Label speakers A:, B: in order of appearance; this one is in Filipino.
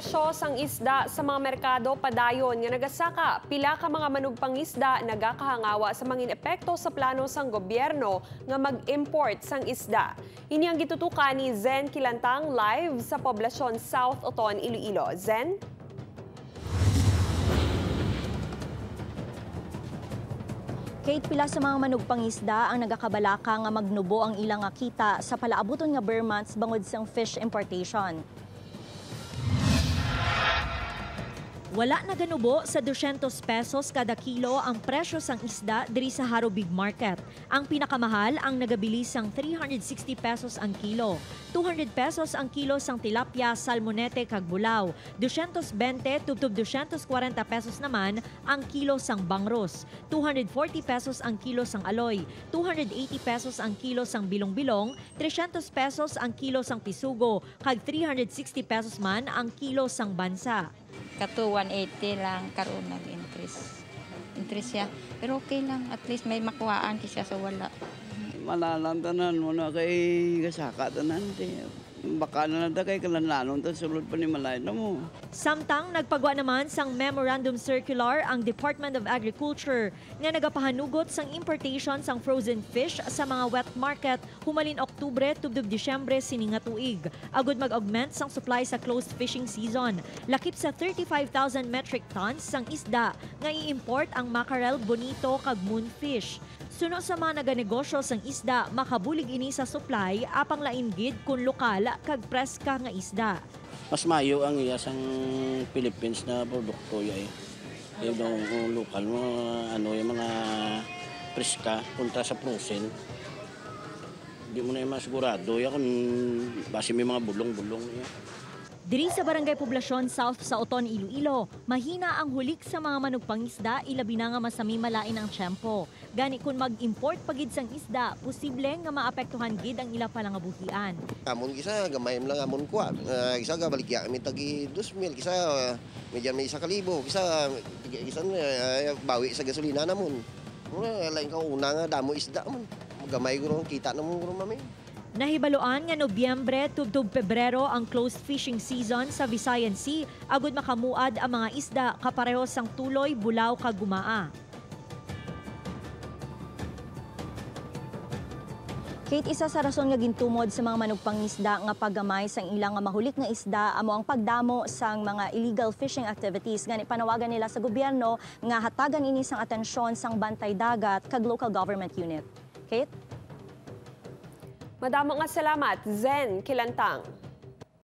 A: presyo sang isda sa mga merkado padayon nga nagasaka pila ka mga manugpang isda nagakahangawa sa mga epekto sa plano sang gobyerno nga mag-import sang isda. Ini ang gitutukan ni Zen Kilantang live sa poblasyon South Oton, Iloilo. Zen?
B: Kate pila sa mga manugpang isda ang nagakabalaka nga magnubo ang ilang kita sa palaabuton nga bear months bangod sang fish importation.
C: Wala na ganubo sa 200 pesos kada kilo ang presyo sang isda diri sa Haro Big Market. Ang pinakamahal ang nagabili sang 360 pesos ang kilo. 200 pesos ang kilo sang tilapia, salmonete kag bulaw. 220 tubtub 240 pesos naman ang kilo sang bangros. 240 pesos ang kilo sang aloy. 280 pesos ang kilo sang bilong-bilong. 300 pesos ang kilo sang pisugo. Kag 360 pesos man ang kilo sang bansa.
D: Kato 180 lang karon nag-increase. Increase siya. Pero okay lang, at least may makuhaan siya sa wala.
E: malalantanan mo na kay kasaka tanan baka na nata kay kalanlanon ta sulod pa ni malay na mo
C: Samtang nagpagwa naman sang Memorandum Circular ang Department of Agriculture nga nagapahanugot sang importation sang frozen fish sa mga wet market humalin Oktubre tubdub Disyembre sini nga tuig. Agud mag-augment sang supply sa closed fishing season. Lakip sa 35,000 metric tons sang isda nga i-import ang mackerel, bonito kag moonfish. Suno sa mga naganegosyo sang isda, makabulig ini sa supply apang laingid kun lokal kag preska nga isda.
F: mas mayo ang iya sang Philippines na produkto ya eh. Yung lokal mo ano yung mga preska kontra sa frozen. Hindi mo na yung masigurado ya kung base may mga bulong-bulong ya.
C: Diri sa Barangay Poblasyon South sa Oton, Iloilo, mahina ang hulik sa mga manugpang isda ilabi na nga masami malain ang tiyempo. Gani kun mag-import pagid sang isda, posible nga maapektuhan gid ang ila palangabuhian.
G: Amon kisa gamay mo lang amon kuha. Uh, kisa ga baligya kami tagi 2,000, kisa uh, medyan may isa kalibo, kisa kisa uh, bawi sa gasolina namon. Uh, lain ka una nga damo isda man. Gamay guro kita namon guro mami.
C: Nahibaloan nga Nobyembre tubtub Pebrero ang closed fishing season sa Visayan Sea agud makamuad ang mga isda kapareho sang tuloy, bulaw kag gumaa.
B: Kate, isa sa rason nga gintumod sa mga manugpang isda nga paggamay sang ilang nga mahulik nga isda amo ang pagdamo sang mga illegal fishing activities gani panawagan nila sa gobyerno nga hatagan ini sang atensyon sang bantay dagat kag local government unit. Kate?
A: Madamo nga salamat, Zen Kilantang.